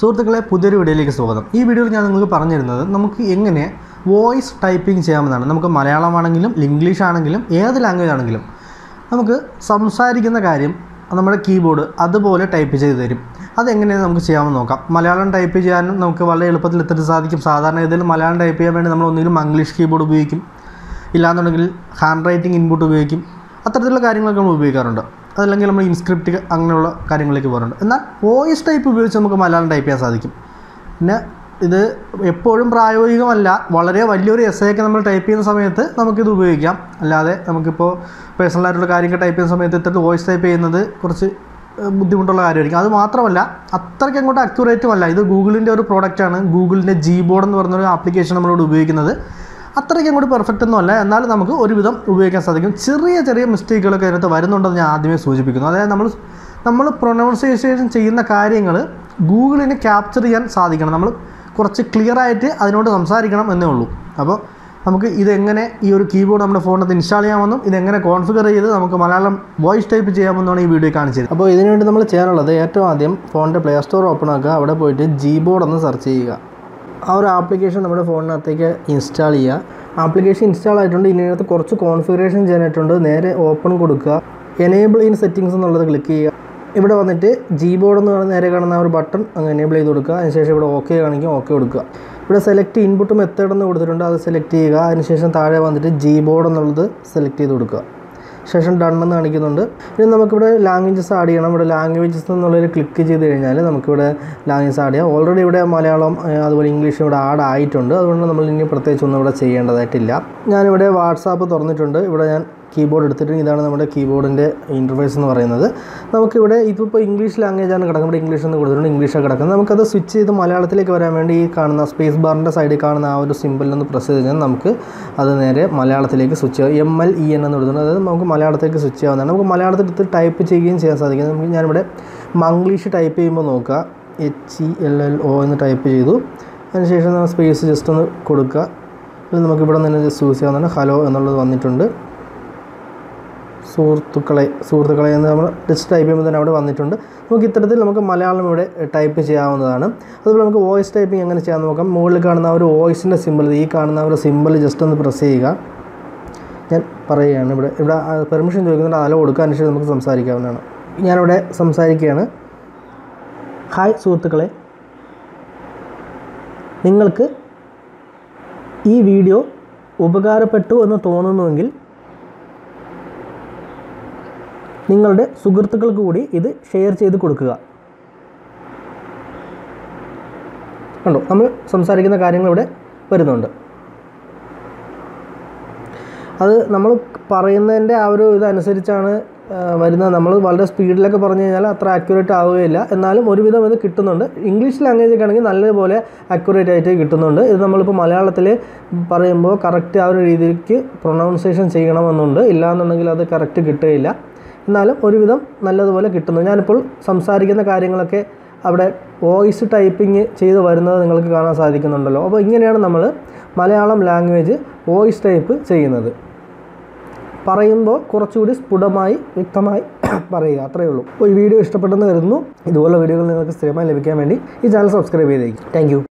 സുഹൃത്തുക്കളെ പുതിയൊരു വീഡിയോയിലേക്ക് സ്വാഗതം. ഈ വീഡിയോയിൽ ഞാൻ നിങ്ങൾക്ക് പറഞ്ഞിരുന്നത് നമുക്ക് എങ്ങനെ വോയിസ് ടൈപ്പിംഗ് ചെയ്യാമെന്നാണ്. നമുക്ക് മലയാളമാണെങ്കിലും ഇംഗ്ലീഷ് ആണെങ്കിലും ഏത് ലാംഗ്വേജ് ആണെങ്കിലും നമുക്ക് സംസാരിക്കുന്ന കാര്യം നമ്മുടെ കീബോർഡ് അതുപോലെ ടൈപ്പ് ചെയ്ത് തരും. അതെങ്ങനെയാണ് നമുക്ക് ചെയ്യാമെന്ന് നോക്കാം. മലയാളം ടൈപ്പ് ചെയ്യാനും നമുക്ക് വളരെ എളുപ്പത്തിൽ എത്തിട്ട് സാധിക്കും. സാധാരണ ഇതിൽ മലയാളം ടൈപ്പ് ചെയ്യാൻ വേണ്ടി നമ്മൾ ഒന്നുകിലും മംഗ്ലീഷ് കീബോർഡ് ഉപയോഗിക്കും. ഇല്ലാന്നുണ്ടെങ്കിൽ ഹാൻഡ് റൈറ്റിംഗ് ഇൻപുട്ട് ഉപയോഗിക്കും. അത്തരത്തിലുള്ള കാര്യങ്ങളൊക്കെ നമ്മൾ ഉപയോഗിക്കാറുണ്ട്. അതല്ലെങ്കിൽ നമ്മൾ ഇൻസ്ക്രിപ്റ്റ് അങ്ങനെയുള്ള കാര്യങ്ങളിലേക്ക് പോകാറുണ്ട്. എന്നാൽ വോയിസ് ടൈപ്പ് ഉപയോഗിച്ച് നമുക്ക് മലയാളം ടൈപ്പ് ചെയ്യാൻ സാധിക്കും. പിന്നെ ഇത് എപ്പോഴും പ്രായോഗികമല്ല വളരെ വലിയൊരു എസ് ഒക്കെ നമ്മൾ ടൈപ്പ് ചെയ്യുന്ന സമയത്ത് നമുക്കിത് ഉപയോഗിക്കാം. അല്ലാതെ നമുക്കിപ്പോൾ പേഴ്സണലായിട്ടുള്ള കാര്യങ്ങൾ ടൈപ്പ് ചെയ്യുന്ന സമയത്ത് ഇത്ര വോയിസ് ടൈപ്പ് ചെയ്യുന്നത് കുറച്ച് ബുദ്ധിമുട്ടുള്ള കാര്യമായിരിക്കും. അത് മാത്രമല്ല അത്രയ്ക്ക് അങ്ങോട്ട് അക്യുറേറ്റും അല്ല. ഇത് ഗൂഗിളിന്റെ ഒരു പ്രോഡക്റ്റാണ് ഗൂഗിളിന്റെ ജി ബോർഡ് എന്ന് പറഞ്ഞൊരു ആപ്ലിക്കേഷൻ നമ്മളിവിടെ ഉപയോഗിക്കുന്നത്. അത്രയ്ക്ക് അങ്ങോട്ട് പെർഫെക്റ്റ് ഒന്നും അല്ല. എന്നാലും നമുക്ക് ഒരുവിധം ഉപയോഗിക്കാൻ സാധിക്കും. ചെറിയ ചെറിയ മിസ്റ്റേക്കുകളൊക്കെ അതിനകത്ത് വരുന്നുണ്ടെന്ന് ഞാൻ ആദ്യമേ സൂചിപ്പിക്കുന്നു. അതായത് നമ്മൾ നമ്മൾ പ്രൊനൗൺസിയേഷൻ ചെയ്യുന്ന കാര്യങ്ങൾ ഗൂഗിളിന് ക്യാപ്ചർ ചെയ്യാൻ സാധിക്കണം. നമ്മൾ കുറച്ച് ക്ലിയർ ആയിട്ട് അതിനോട് സംസാരിക്കണം എന്നേ ഉള്ളൂ. അപ്പോൾ നമുക്ക് ഇതെങ്ങനെ ഈ ഒരു കീബോർഡ് നമ്മുടെ ഫോണിനകത്ത് ഇൻസ്റ്റാൾ ചെയ്യാമെന്നും ഇതെങ്ങനെ കോൺഫിഗർ ചെയ്ത് നമുക്ക് മലയാളം വോയിസ് ടൈപ്പ് ചെയ്യാമെന്നാണ് ഈ വീഡിയോ കാണിച്ചത് അപ്പോൾ ഇതിനുവേണ്ടി നമ്മൾ ചെയ്യാനുള്ളത് ഏറ്റവും ആദ്യം ഫോണിന്റെ പ്ലേ സ്റ്റോർ ഓപ്പൺ ആക്കുക. അവിടെ പോയിട്ട് ജീബോർഡ് എന്ന് സെർച്ച് ചെയ്യുക. ആ ഒരു ആപ്ലിക്കേഷൻ നമ്മുടെ ഫോണിനകത്തേക്ക് ഇൻസ്റ്റാൾ ചെയ്യുക. ആപ്ലിക്കേഷൻ ഇൻസ്റ്റാൾ ആയിട്ടുണ്ട്. ഇതിനകത്ത് കുറച്ച് കോൺഫിഗറേഷൻ ചെയ്യാനായിട്ടുണ്ട് നേരെ ഓപ്പൺ കൊടുക്കുക. എനേബിൾ ഇൻ സെറ്റിങ്സ് എന്നുള്ളത് ക്ലിക്ക് ചെയ്യുക. ഇവിടെ വന്നിട്ട് ജി ബോർഡ് എന്ന് പറഞ്ഞ നേരെ കാണുന്ന ആ ഒരു ബട്ടൺ അങ്ങ് എനേബിൾ ചെയ്ത് കൊടുക്കുക. അതിനുശേഷം ഇവിടെ ഓക്കെ കാണിക്കും. ഓക്കെ കൊടുക്കുക. ഇവിടെ സെലക്ട് ഇൻപുട്ട് മെത്തേഡ് എന്ന് കൊടുത്തിട്ടുണ്ട്. അത് സെലക്ട് ചെയ്യുക. അതിനുശേഷം താഴെ വന്നിട്ട് ജി ബോർഡ് എന്നുള്ളത് സെലക്ട് ചെയ്ത് കൊടുക്കുക. ശേഷം എന്ന് കാണിക്കുന്നുണ്ട്. ഇനി നമുക്കിവിടെ ലാംഗ്വേജസ് ആഡ് ചെയ്യണം. ഇവിടെ ലാംഗ്വേജസ് എന്നുള്ളൊരു ക്ലിക്ക് ചെയ്ത് കഴിഞ്ഞാൽ നമുക്കിവിടെ ലാംഗ്വേജസ് ആഡ് ചെയ്യാം. ഓൾറെഡി ഇവിടെ മലയാളം അതുപോലെ ഇംഗ്ലീഷ് ഇവിടെ ആഡ് ആയിട്ടുണ്ട്. അതുകൊണ്ട് നമ്മൾ ഇനി പ്രത്യേകിച്ച് ഒന്നും ഇവിടെ ചെയ്യേണ്ടതായിട്ടില്ല. ഞാനിവിടെ വാട്സാപ്പ് തുറന്നിട്ടുണ്ട്. ഇവിടെ ഞാൻ കീബോർഡ് എടുത്തിട്ട് ഇതാണ് നമ്മുടെ കീബോർഡിന്റെ ഇന്റർഫേസ് എന്ന് പറയുന്നത്. നമുക്കിവിടെ ഇതിപ്പോൾ ഇംഗ്ലീഷ് ലാംഗ്വേജാണ് കിടക്കുന്നത്. ഇംഗ്ലീഷ് എന്ന് കൊടുത്തിട്ടുണ്ട്. ഇംഗ്ലീഷാണ് കിടക്കുന്നത്. നമുക്കത് സ്വിച്ച് ചെയ്ത് മലയാളത്തിലേക്ക് വരാൻ വേണ്ടി ഈ കാണുന്ന സ്പേസ് ബാറിന്റെ സൈഡിൽ കാണുന്ന ആ ഒരു സിമ്പിളിൽ ഒന്ന് പ്രസ് ചെയ്ത് നമുക്ക് അത് നേരെ മലയാളത്തിലേക്ക് switch M L E N എന്ന് കൊടുത്തിട്ടുണ്ട്. അതായത് നമുക്ക് മലയാളത്തിലേക്ക് സ്വിച്ച് ചെയ്യാവുന്നതാണ്. നമുക്ക് മലയാളത്തിൽ എടുത്ത് ടൈപ്പ് ചെയ്യുകയും ചെയ്യാൻ സാധിക്കും. നമുക്ക് ഞാനിവിടെ മംഗ്ലീഷ് ടൈപ്പ് ചെയ്യുമ്പോൾ നോക്കുക H E L L O എന്ന് ടൈപ്പ് ചെയ്തു. അതിനുശേഷം നമ്മൾ സ്പേസ് ജസ്റ്റ് ഒന്ന് കൊടുക്കുക. നമുക്കിവിടെ നിന്ന് ജസ്റ്റ് യൂസ് ചെയ്യാവുന്നതാണ്. ഹലോ എന്നുള്ളത് വന്നിട്ടുണ്ട്. സുഹൃത്തുക്കളെ സുഹൃത്തുക്കളെ എന്ന് നമ്മൾ ലിസ്റ്റ് ടൈപ്പ് ചെയ്യുമ്പോൾ തന്നെ അവിടെ വന്നിട്ടുണ്ട്. നമുക്ക് ഇത്തരത്തിൽ നമുക്ക് മലയാളം ഇവിടെ ടൈപ്പ് ചെയ്യാവുന്നതാണ്. അതുപോലെ നമുക്ക് വോയിസ് ടൈപ്പിംഗ് എങ്ങനെ ചെയ്യാമെന്ന് നോക്കാം. മുകളിൽ കാണുന്ന ഒരു വോയിസിന്റെ സിമ്പിൾ ഈ കാണുന്ന ഒരു സിമ്പിൾ ജസ്റ്റ് ഒന്ന് പ്രസ് ചെയ്യുക. ഞാൻ പറയുകയാണ് ഇവിടെ ഇവിടെ പെർമിഷൻ ചോദിക്കുന്നുണ്ട്. അലോ കൊടുക്കാൻ ശേഷം നമുക്ക് സംസാരിക്കാവുന്നതാണ്. ഞാനിവിടെ സംസാരിക്കുകയാണ്. ഹായ് സുഹൃത്തുക്കളെ. നിങ്ങൾക്ക് ഈ വീഡിയോ ഉപകാരപ്പെട്ടു എന്ന് തോന്നുന്നുവെങ്കിൽ നിങ്ങളുടെ സുഹൃത്തുക്കൾക്ക് കൂടി ഇത് ഷെയർ ചെയ്ത് കൊടുക്കുക. കണ്ടോ? നമ്മൾ സംസാരിക്കുന്ന കാര്യങ്ങൾ ഇവിടെ വരുന്നുണ്ട്. അത് നമ്മൾ പറയുന്നതിന്റെ ആ ഒരു ഇതനുസരിച്ചാണ് വരുന്നത്. നമ്മൾ വളരെ സ്പീഡിലൊക്കെ പറഞ്ഞു കഴിഞ്ഞാൽ അത്ര അക്യുറേറ്റ് ആവുകയില്ല. എന്നാലും ഒരുവിധം ഇത് കിട്ടുന്നുണ്ട്. ഇംഗ്ലീഷ് ലാംഗ്വേജ് ഒക്കെ ആണെങ്കിൽ നല്ലതുപോലെ അക്യുറേറ്റ് ആയിട്ട് കിട്ടുന്നുണ്ട്. ഇത് നമ്മളിപ്പോൾ മലയാളത്തിൽ പറയുമ്പോൾ കറക്റ്റ് ആ ഒരു രീതിക്ക് പ്രൊണൗൺസിയേഷൻ ചെയ്യണമെന്നുണ്ട്. ഇല്ലയെന്നുണ്ടെങ്കിൽ അത് കറക്റ്റ് കിട്ടുകയില്ല. എന്നാലും ഒരുവിധം നല്ലതുപോലെ കിട്ടുന്നു. ഞാനിപ്പോൾ സംസാരിക്കുന്ന കാര്യങ്ങളൊക്കെ അവിടെ വോയിസ് ടൈപ്പിംഗ് ചെയ്ത് വരുന്നത് നിങ്ങൾക്ക് കാണാൻ സാധിക്കുന്നുണ്ടല്ലോ. അപ്പോൾ ഇങ്ങനെയാണ് നമ്മൾ മലയാളം ലാംഗ്വേജ് വോയിസ് ടൈപ്പ് ചെയ്യുന്നത്. പറയുമ്പോൾ കുറച്ചുകൂടി സ്ഫുടമായി വ്യക്തമായി പറയുക. അത്രയേ ഉള്ളൂ. ഈ വീഡിയോ ഇഷ്ടപ്പെട്ടെന്ന് കരുതുന്നു. ഇതുപോലുള്ള വീഡിയോകൾ നിങ്ങൾക്ക് സ്ഥിരമായി ലഭിക്കാൻ വേണ്ടി ഈ ചാനൽ സബ്സ്ക്രൈബ് ചെയ്തേക്കും. താങ്ക്